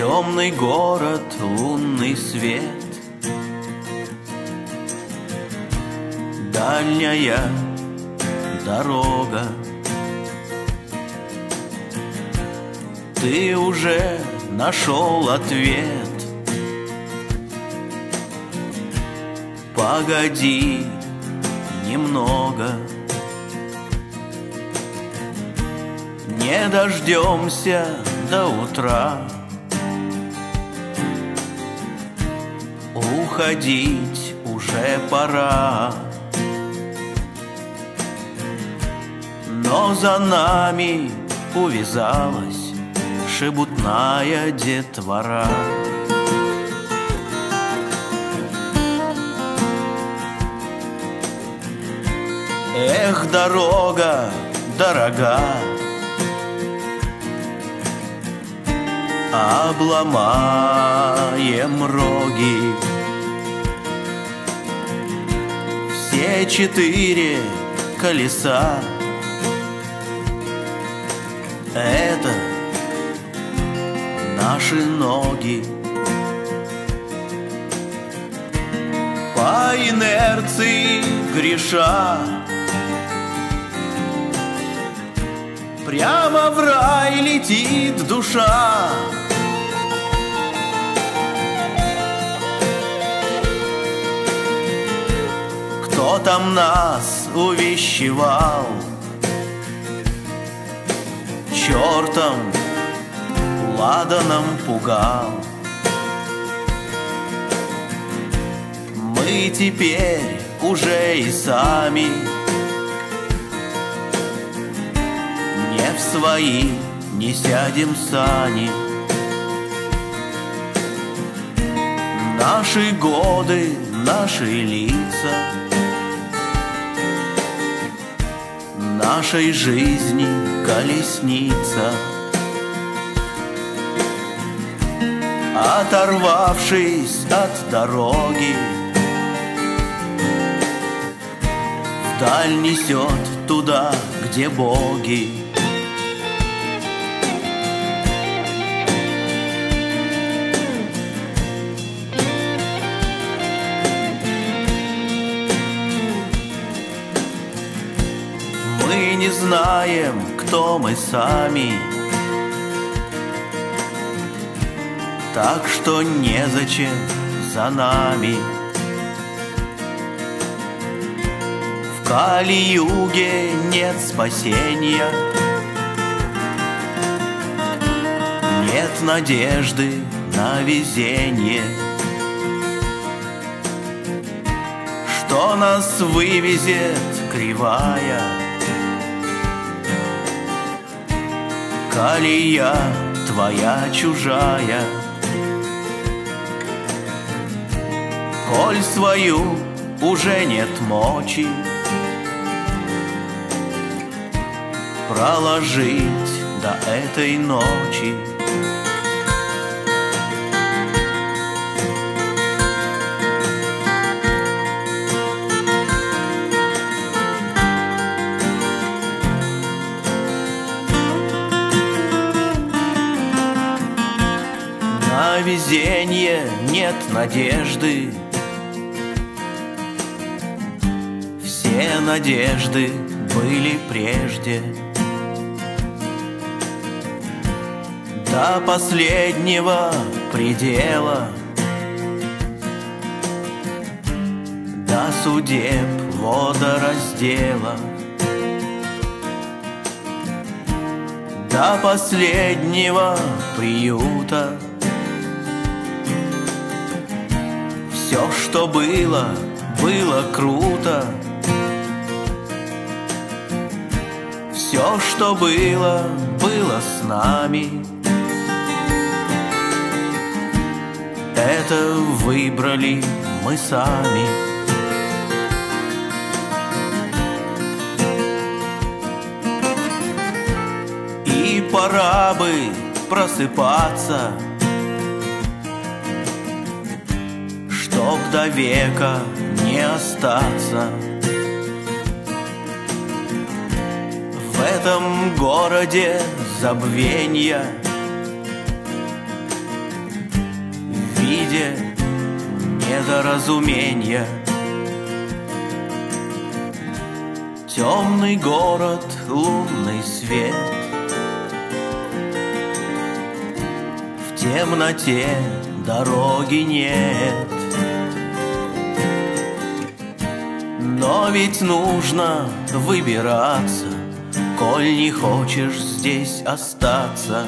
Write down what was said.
Темный город, лунный свет. Дальняя дорога. Ты уже нашел ответ. Погоди немного. Не дождемся до утра Уходить уже пора. Но за нами увязалась шебутная детвора. Эх, дорога дорога Обломаем роги Все четыре колеса. Это наши ноги. По инерции греша. Прямо в рай летит душа там нас увещевал. Чертом ладаном пугал. Мы теперь уже и сами Не в свои не сядем сани. Наши годы, наши лица Нашей жизни колесница. Оторвавшись от дороги Вдаль несет туда, где боги знаем, кто мы сами. Так что незачем за нами. В Кали-юге нет спасения. Нет надежды на везение. Что нас вывезет кривая Калия твоя чужая. Коль свою уже нет мочи Проложить до этой ночи На везение нет надежды. Все надежды были прежде. До последнего предела. До судеб водораздела. До последнего приюта Все, что было, было круто. Все, что было, было с нами. Это выбрали мы сами. И пора бы просыпаться Чтоб до века не остаться. В этом городе забвенья виде недоразумения. Темный город, лунный свет. В темноте дороги нет Но ведь нужно выбираться Коль не хочешь здесь остаться